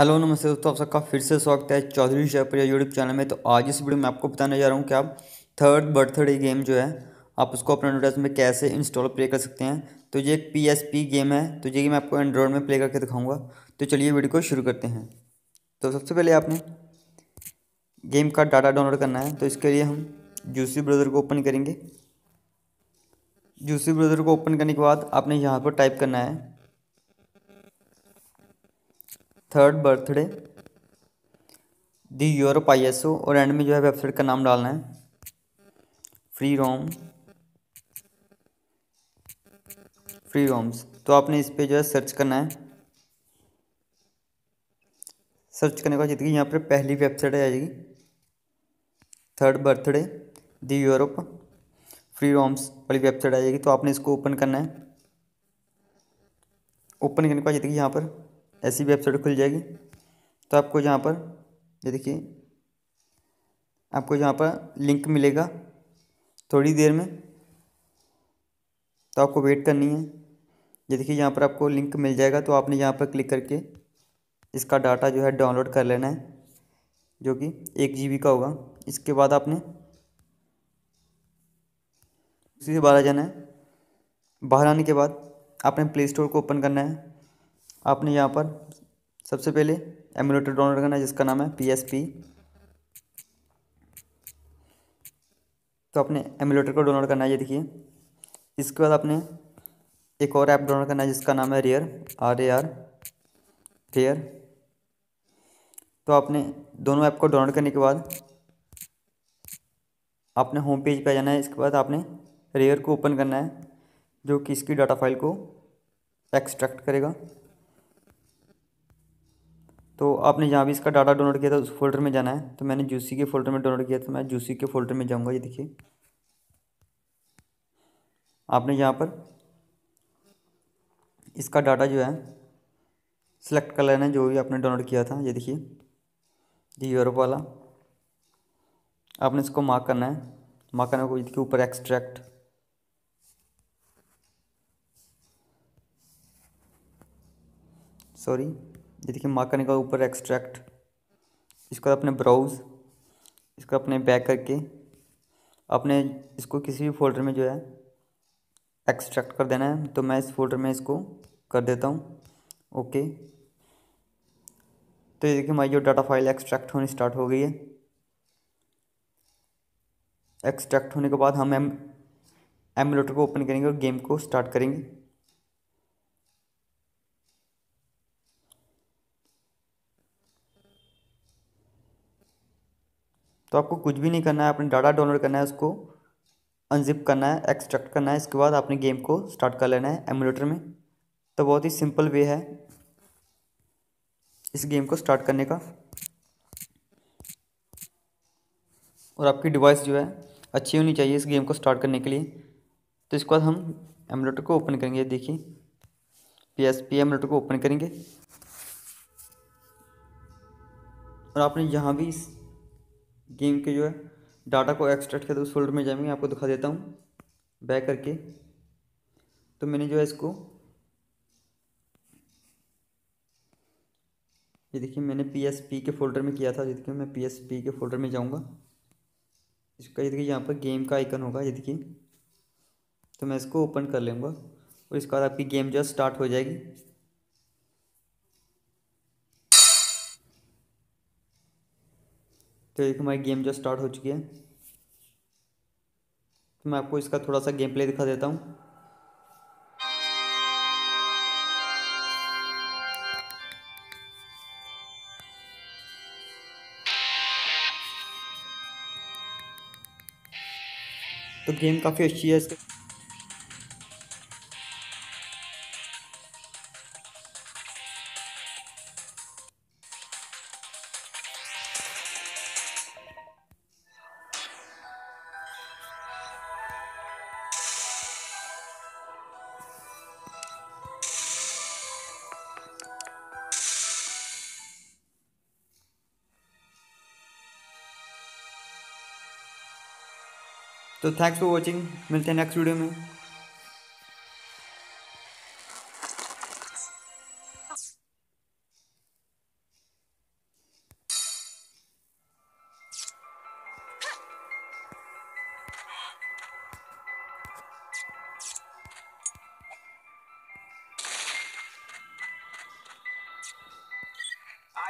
Hello, नमस्ते दोस्तों, आप सबका फिर से स्वागत है चौधरी शहपुरिया यूट्यूब चैनल में। तो आज इस वीडियो में आपको बताने जा रहा हूँ कि आप थर्ड बर्थडे गेम जो है, आप उसको अपने एंड्रॉइड में कैसे इंस्टॉल प्ले कर सकते हैं। तो ये एक PSP गेम है तो ये गेम आपको एंड्रॉयड में प्ले करके दिखाऊँगा। तो चलिए वीडियो को शुरू करते हैं। तो सबसे पहले आपने गेम का डाटा डाउनलोड करना है तो इसके लिए हम जूसी ब्राउज़र को ओपन करेंगे। जूसी ब्राउज़र को ओपन करने के बाद आपने यहाँ पर टाइप करना है। Third birthday the Europe I S O और एंड में जो है वेबसाइट का नाम डालना है। फ्री रोम फ्री रोम्स तो आपने इस पर जो है सर्च करना है। सर्च करने के बाद जितनी यहाँ पर पहली वेबसाइट आ जाएगी third birthday the Europe free rooms वाली वेबसाइट आ जाएगी तो आपने इसको ओपन करना है। ओपन करने के बाद जितनी यहाँ पर ऐसी वेबसाइट खुल जाएगी। तो आपको यहाँ पर, ये देखिए, आपको यहाँ पर लिंक मिलेगा थोड़ी देर में तो आपको वेट करनी है। ये देखिए, यहाँ पर आपको लिंक मिल जाएगा तो आपने यहाँ पर क्लिक करके इसका डाटा जो है डाउनलोड कर लेना है, जो कि एक जीबी का होगा। इसके बाद आपने उसी से बाहर आ जाना है। बाहर आने के बाद आपने प्ले स्टोर को ओपन करना है। आपने यहाँ पर सबसे पहले एमुलेटर डाउनलोड करना है, जिसका नाम है पी एस पी तो आपने एमुलेटर को डाउनलोड करना है, ये देखिए। इसके बाद आपने एक और ऐप डाउनलोड करना है, जिसका नाम है rare R A R rare तो आपने दोनों ऐप को डाउनलोड करने के बाद आपने होम पेज पर जाना है, इसके बाद आपने रेयर को ओपन करना है, जो कि इसकी डाटा फ़ाइल को एक्सट्रैक्ट करेगा। तो आपने जहाँ भी इसका डाटा डाउनलोड किया था, उस फोल्डर में जाना है। तो मैंने जूसी के फोल्डर में डाउनलोड किया था, मैं जूसी के फोल्डर में जाऊँगा, ये देखिए। आपने यहाँ पर इसका डाटा जो है सिलेक्ट कर लेना है, जो भी आपने डाउनलोड किया था, ये देखिए। जी यूरोप वाला। आपने इसको मार्क करना है। मार्क करने को इसके ऊपर एक्सट्रैक्ट सॉरी ये देखिए मार्क करने का ऊपर एक्सट्रैक्ट इसको अपने ब्राउज़ इसको अपने बैक करके अपने इसको किसी भी फोल्डर में जो है एक्सट्रैक्ट कर देना है। तो मैं इस फोल्डर में इसको कर देता हूँ। ओके तो ये देखिए हमारी जो डाटा फ़ाइल एक्सट्रैक्ट होनी स्टार्ट हो गई है। एक्सट्रैक्ट होने के बाद हम एम एमुलेटर को ओपन करेंगे और गेम को स्टार्ट करेंगे। तो आपको कुछ भी नहीं करना है अपने डाटा डाउनलोड करना है, उसको अनजिप करना है एक्सट्रैक्ट करना है, इसके बाद अपने गेम को स्टार्ट कर लेना है एमुलेटर में। तो बहुत ही सिंपल वे है इस गेम को स्टार्ट करने का। और आपकी डिवाइस जो है, अच्छी होनी चाहिए इस गेम को स्टार्ट करने के लिए। तो इसके बाद हम एमुलेटर को ओपन करेंगे देखिए। पी एस पी एमुलेटर को ओपन करेंगे। और आपने यहाँ भी इस गेम के जो है, डाटा को एक्सट्रैक्ट तो उस फोल्डर में जाएँगे आपको दिखा देता हूँ, बैक करके। तो मैंने जो है इसको, ये देखिए, मैंने पी एस पी के फोल्डर में किया था, ये देखिए, मैं पी एस पी के फोल्डर में जाऊँगा। इसका, ये देखिए, यहाँ पर गेम का आइकन होगा, ये देखिए। तो मैं इसको ओपन कर लूँगा, और इसके बाद आपकी गेम जो है, स्टार्ट हो जाएगी। तो एक हमारी गेम जो स्टार्ट हो चुकी है। तो मैं आपको इसका थोड़ा सा गेम प्ले दिखा देता हूँ। तो गेम काफ़ी अच्छी है इसके। तो थैंक्स फॉर वॉचिंग मिलते हैं नेक्स्ट वीडियो में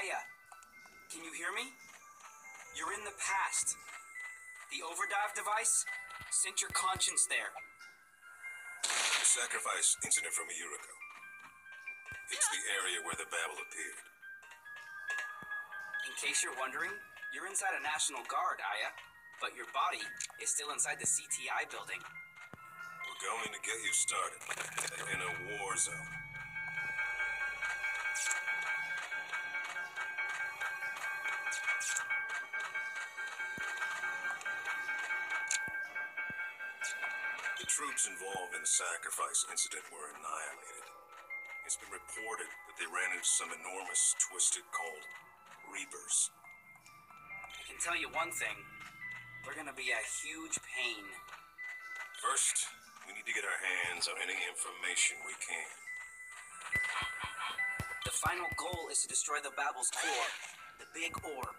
Aya, can you hear me? You're in the past. The overdrive device sent your conscience there. The sacrifice incident from a year ago. It's the area where the Babel appeared. In case you're wondering, you're inside a National Guard, Aya, but your body is still inside the CTI building. We're going to get you started in a war zone. Troops involved in the sacrifice incident were annihilated. It's been reported that they ran into some enormous twisted called Reapers. I can tell you one thing. They're gonna be a huge pain. First, we need to get our hands on any information we can. The final goal is to destroy the Babel's core, the big orb.